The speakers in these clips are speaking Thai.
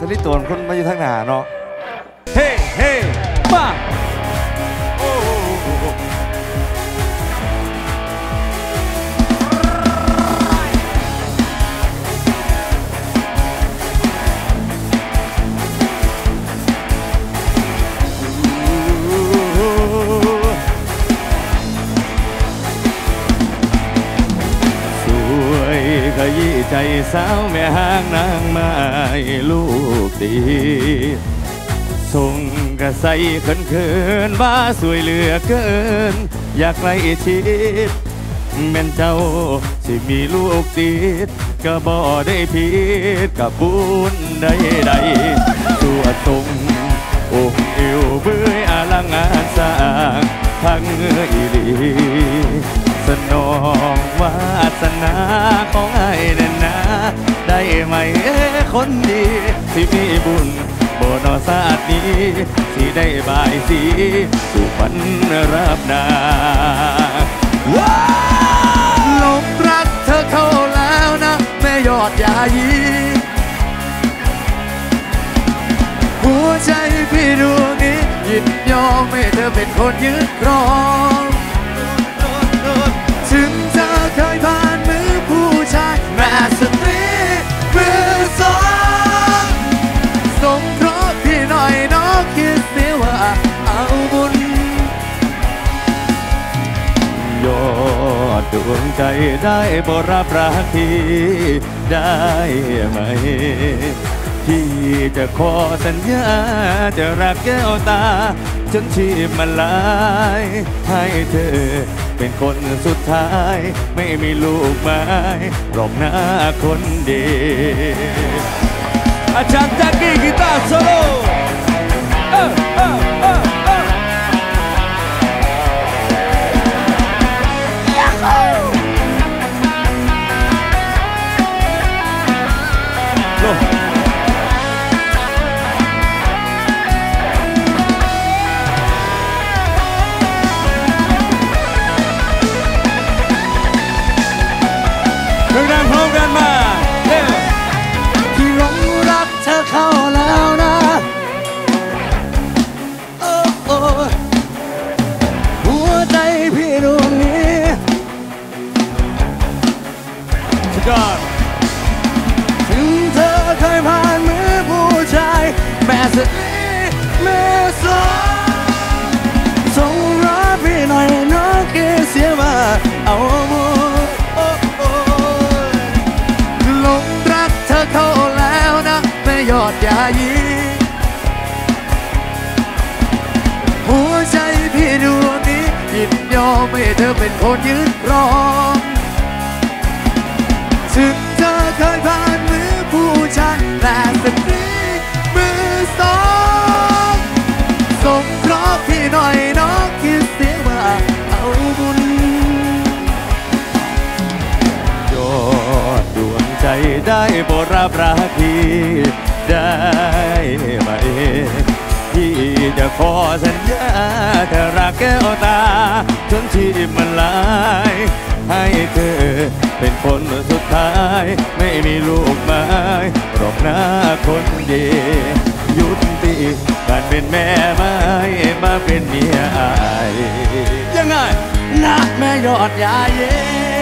ทลิตวนคนมาอยู่ทางหน้าเนาะ เฮ้ เฮ้มา ใจสาวแม่ห้างนางไม้ลูกดีส่งกระใสเขินเขินว่าสวยเหลือเกิน อยากใกลชิดแม่นเจ้าสิมีลูกติดก็บ่ได้ผิดกับบุญใดใดตัวตรงอกเอวเบื่ออลังงานสร้างทั้งอีหลีสนองวาสนา มเอ้คนดีที่มีบุญโบนอศาสตร์นี้ที่ได้บายสีสุพรรณรับนาหลงรักเธอเข้าแล้วนะ แม่ยอดยายีหัวใจพี่ดวงนี้ยินยอมให้เธอเป็นคนยึดครอง ใจได้บรับรักทีได้ไหมที่จะขอสัญญาจะรักแก้วตาจนชีพมันลาย ให้เธอเป็นคนสุดท้าย ไม่มีลูกไม้รองหน้าคนดี อาจารย์แจ็คกี้กีตาร์โซโล่ สุดยอดถึงเธอเคยผ่านมือผู้ชายแม่สตรีแม่สองส่งรักพี่หน่อยน้องเกเสียมาเอามือโหลงรักเธอเข้าแล้วนะแม่ยอดยายีหัวใจพี่ดวงนี้ยินยอมให้เธอเป็นคนยึดรอ ได้โบรับรักพี่ได้ไหมพี่จะขอสัญญาถ้ารักแก้วตาจนชีพมันลายให้เธอเป็นคนสุดท้าย ไม่มีลูกไม้รอกหน้าคนดียุติการเป็นแม่ไม้มาเป็นเมียอายยังไงนะแม่ยอดยาเย่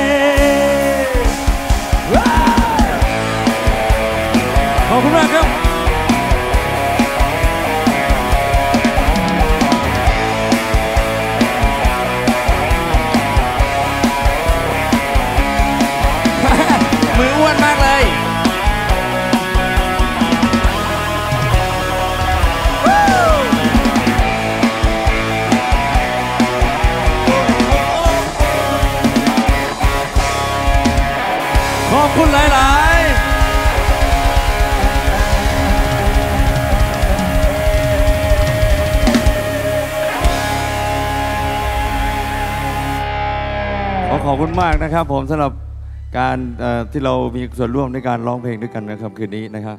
ขอบคุณมากนะครับ ผมสำหรับการที่เรามีส่วนร่วมในการร้องเพลงด้วยกันนะครับคืนนี้นะครับ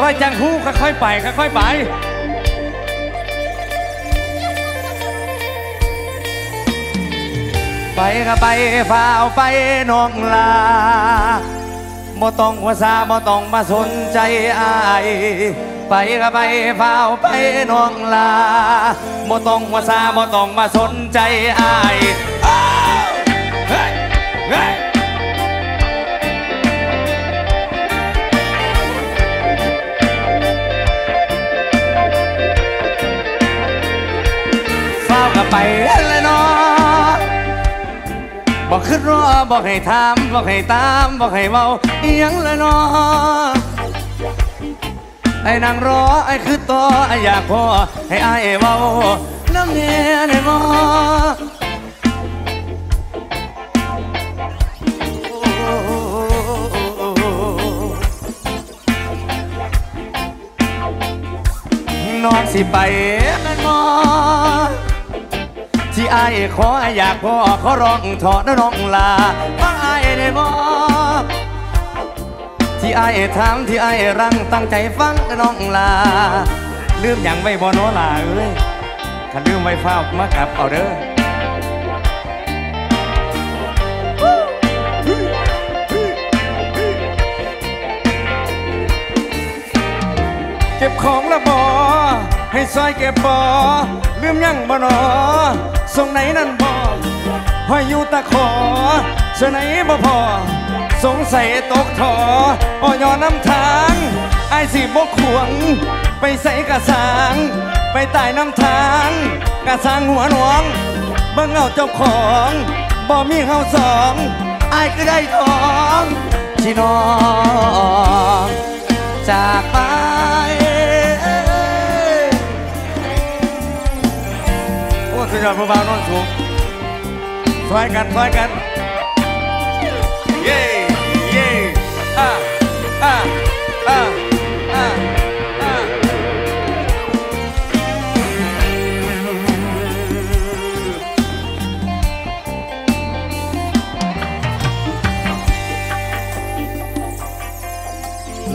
ร้อยจังหู้ค่อยๆไปค่อยๆไป ไปก็ไปฝ่าวไปน้องลาบ่ต้องหัวซาบ่ต้องมาสนใจอายไปก็ไปฝ่าไปน้องลาบ่ต้องหัวซาบ่ต้องมาสนใจอายอ้าวเฝ้ากับไป บอกขึ้นรอบอกให้ถามบอกให้ตามบอกให้เมาเอียงเลยเนาะไอ้นางรอไอ้คือตัวไอ้อยากพอให้ไอ้ายเมาน้ำเนียในมอน้องสิไปแม่นมอ ที่ไอ้ายขออยากพ่อขอร้องถอดน้องลาฟังไอ้ายได้บ่ที่ไอ้ายถามที่ไอ้ายรังตั้งใจฟังน้องลาลืมอย่างไว้บ่นโนลาเอ้ยถ้าลืมไว้ฟ้าวมากลับเอาเด้อเก็บของละบ่ ให้ซอยเก็บบ่ลืมยังบ่หนอส่งไหนนั่นบ่ห้อยอยู่ตะขอเสไหนบ่พอ สงสัยตกถออ่อยอน้ำทางไอ้ายสิบ่ขวง ไปใส่กระสาง ไปใต้น้ำทาง กระสางหัวหนวงเบิ่งเอาเจ้าของบ่มีเฮาสองไอ้ายก็ได้ทองที่น้องจากไป อ้สุดยอผู้บ่าวนอนสูงซอยกันซอยกัน เย่เย่อ่าอ่าอ่าอ่า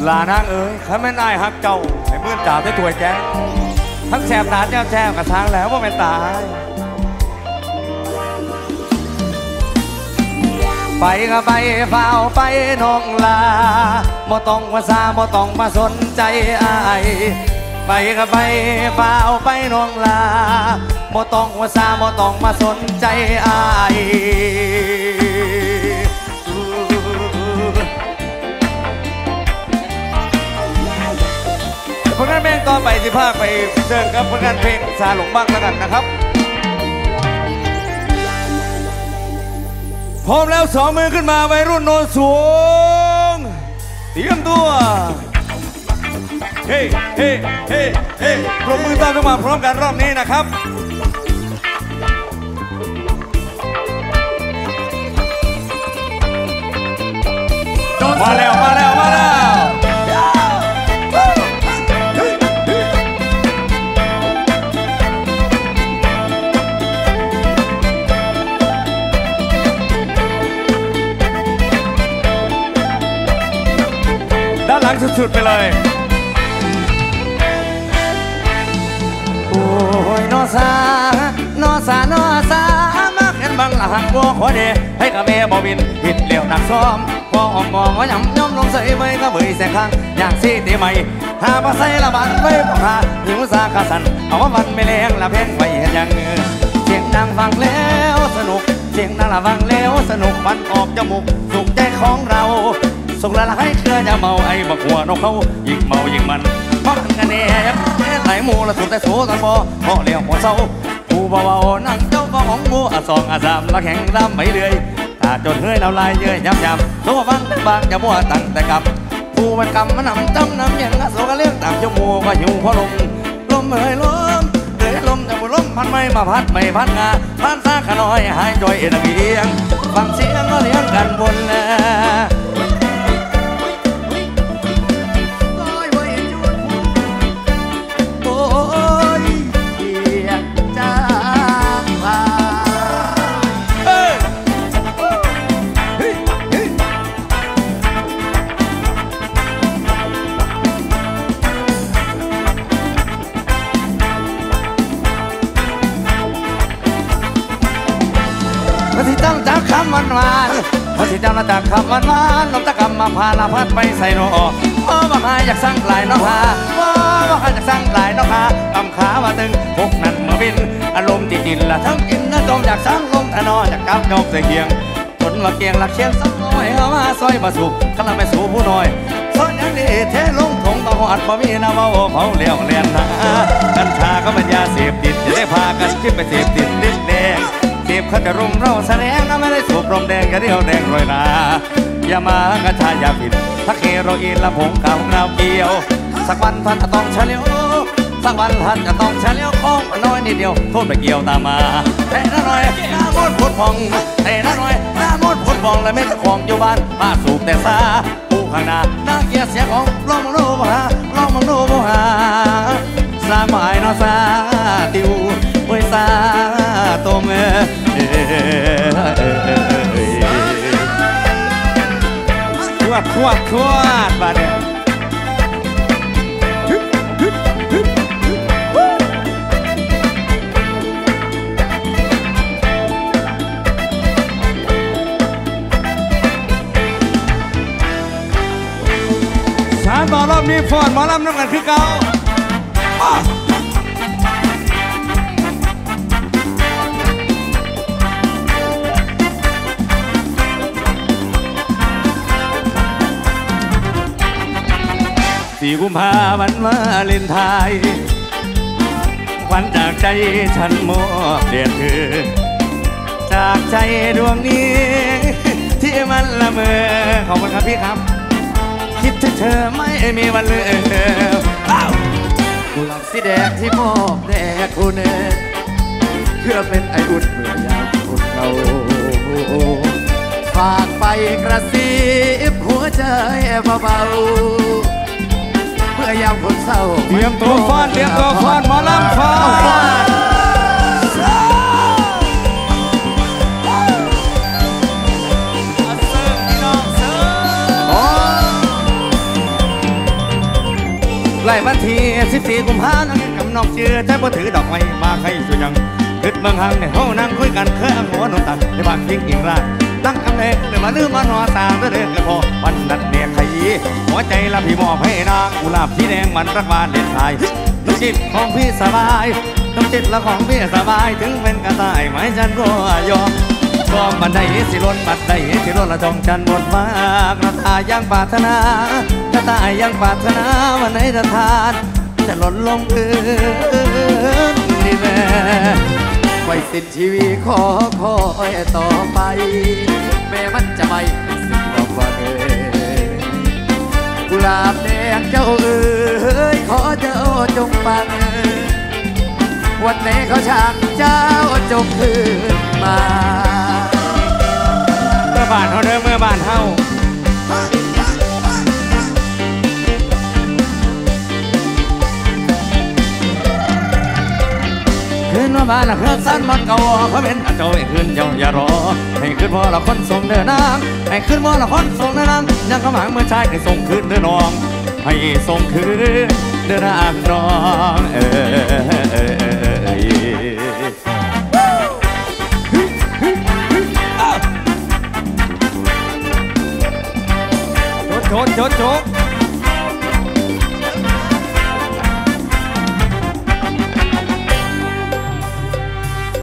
ลานางเอ้ยข้าแม่นายฮักเจ้าให้มื่นจ่าได้ถวยแกทั้งแสบหนาแจ้วแจ้วกับทางแล้วว่าแม่นตาย ไปก็ไปเฝ้าไปน้องลาบ่ต้องมาซาบ่ต้องมาสนใจอายไปก็ไปเฝ้าไปน้องลาบ่ต้องมาซาบ่ต้องมาสนใจอายผลงานเพลงต่อไปสิพาไปเดินกับผลงานเพลงซาหลงบ้างแล้วกันนะครับ พร้อมแล้วสองมือขึ้นมาวัยรุ่นโนนสูง เตรียมตัว เฮ้ เฮ้ เฮ้ เฮ้ปรบมือต้อนรับมาพร้อมกันรอบนี้นะครับ สุดๆไปเลย โอ้ยนอสานอสานอสามาเห็นบังละหังบัวขอเดให้กับแม่บ่บินผิดเหลียวหนักซ้อมพอออกมองก็ย่ำย่ำลงใส่ไว้ก็เบยแสงข้างอย่างซีตีใหม่หาปลาใส่ละบันไว้บอกหาหิวสากะสันเอาว่ามันไม่แรงละเพ่งไปเห็นอย่างเงือเสียงดังฟังแล้วสนุกเสียงดังละฟังแล้วสนุกมันออกจมูกสุขใจของเรา สุขละลายเครือจะเมาไอ้บักหัวนกเขายิ่งเมายิ่งมันเพราะกันแน่ยับไหลหมูละสุดแต่โสตันบ่เพราะเลี้ยวหัวเศร้าผู้เบาๆนั่งเจ้าก็ของหมูอะสองอะสามละแข่งรำไปเรื่อยถ้าจนเฮ้ยเราลายเย้ยยำย้ำตัวฟังแต่บางอย่ามัวตั้งแต่กำผู้มันกำมันนำจำนำอย่างอะโสก็เลี้ยงตามจมูกก็หิวพราะลมลมเอ้ยลมเอ้ยลมจะบุลมพันไม่มาพัดไม่พัดงาพันซาขน้อยหายจอยเอ็นเบียงฟังเสียงก็เลี้ยงกันบน วันวานพอที่เจ้าหน้าจากคำวันวานลมตะกำมาพาลาพัดไปใส่นอโอ้มาหาอยากสร้างหลายนอฮาโอ้มาหาอยากสร้างหลายนอฮากำขามาตึงพวกนั้นมาบิน อารมณ์ติดดินละทั้งกินและจมอยากสร้างลมทะนออยากกับนกใส่เคียงจนว่าเกียงหลักเชียงสักน้อยเอามาซอยมาสูบขลังไม่สูบผู้น้อยซอยยังดีเทลงถงตะหอดบ่มีน้ำเอาเผาเลี้ยวเลียนหากัญชาก็เป็นยาเสพติดจะได้พากันขึ้นไปเสพติด นิดแดงเขาจะรุมเราแสดงนะไม่ได้สูบรมแดงอย่าเดียวแดงรอยนาอย่ามากัญชาอย่าผิดถ้าเคโรอีนและผงขาวเราเกี่ยว สักวันท่านจะต้องเฉลียวสักวันท่านจะต้องเฉลียวคงน้อยนิดเดียวโทษไปเกี่ยวตามมาแต่น้าหน่อยหน้ามดพุดพองแต่น้าหน่อยหน้ามดพุดพองและไม่ของอยู่บ้านป้าสูบแต่ซาผู้ข้างหน้าหน้าเกียร์เสียของลองมองดูบ่า ดขวดขวดบาดเนี่ยสารต่อรอบนี้ฟอนหมอลำน้ำกันคือเก่า สี่กุมภาพันมาเล่นไทยควันจากใจฉันมอบเดียดเธอ จากใจดวงนี้ ที่มันละเมอขอบคุณครับพี่ครับ คิดถึงเธอไม่มีวันลืมอ้าวกุหลาบสีแดงที่มอบแด่คุณเพื่อเป็นไออุ่นเมื่อยามคนเก่าฝากไปกระซิบหัวใจเบาๆ ยามคนเศร้าเตรียมตัวฟ้อนเตรียมตัวฟ้อนหมอลำฟ้อนไล่วันที่14กุมภาพันธ์นั่งกับนอกเชื่อแทบบ่ถือดอกไม้มาใครสุดยังขึ้นเมืองหังเนี่ยเฮานั่งคุยกันเคยหัวหนตักในบ้านพิงอิงร่าง ตั้งคำแดงเลยมาลืมมาหนอตาเด้อกันพอวันนั้นเนี่ยใครหัวใจละพี่มอบให้นางกุหลาบสีแดงมันรักบานเล่นไทยน้ำจิตของพี่สบายน้ำจิตละของพี่สบายถึงเป็นกระต่ายไหมฉันก็ยอมก็บันไดสิล้นบันไดสิล้นละจองจันทร์บนฟ้ากระต่ายยังปรารถนากระต่ายยังปรารถนาวันไหนจะทานจะหล่นลงพื้นนี่แหละ ไว้สิ้นชีวิตขอคอยต่อไป แม้มันจะไม่เป็นสิ่งรว่าเอ่ยกุหลาบแดงเจ้าเอ๋ยขอเจ้าจงฟังวันนี้เขาช่างเจ้าจงคืนมาเมื่อบานเฮาเด้อเมื่อบานเฮา ขึ้นมาบ้านเครื่องสั้นมันเก่าเขาเป็นเจ้าให้ขึ้นเจ้าอย่ารอ ให้ขึ้นพอละคนส่งเดินน้ำให้ขึ้นพอละคนส่งเดินน้ำยังกำลังเมื่อชายให้ส่งคืนเดินน้อง ให้ส่งคืนเดินน้ำน้องเออโจดโจดโจด